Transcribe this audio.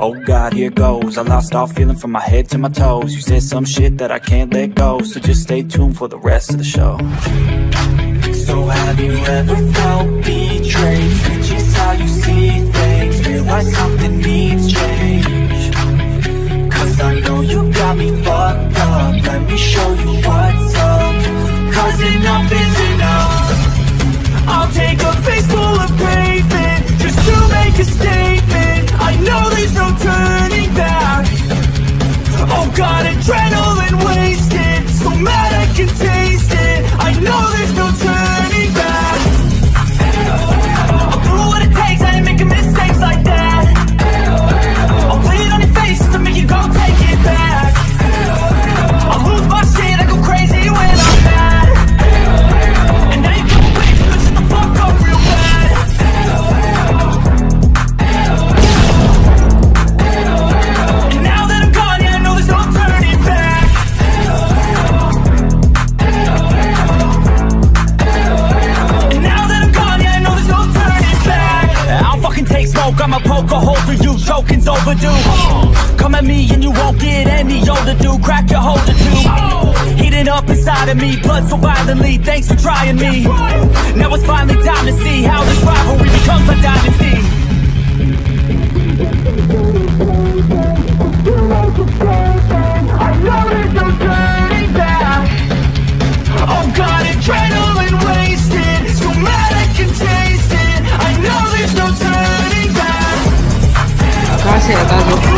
Oh God, here goes. I lost all feeling from my head to my toes. You said some shit that I can't let go So just stay tuned for the rest of the show. So have you ever felt betrayed? Switches how you see adrenaline smoke, I'ma poke a hole through you, joking's overdue. Come at me and you won't get any older, dude, crack your holder too Heating up inside of me, blood so violently, thanks for trying me. Now it's finally time to see how 谢谢大家。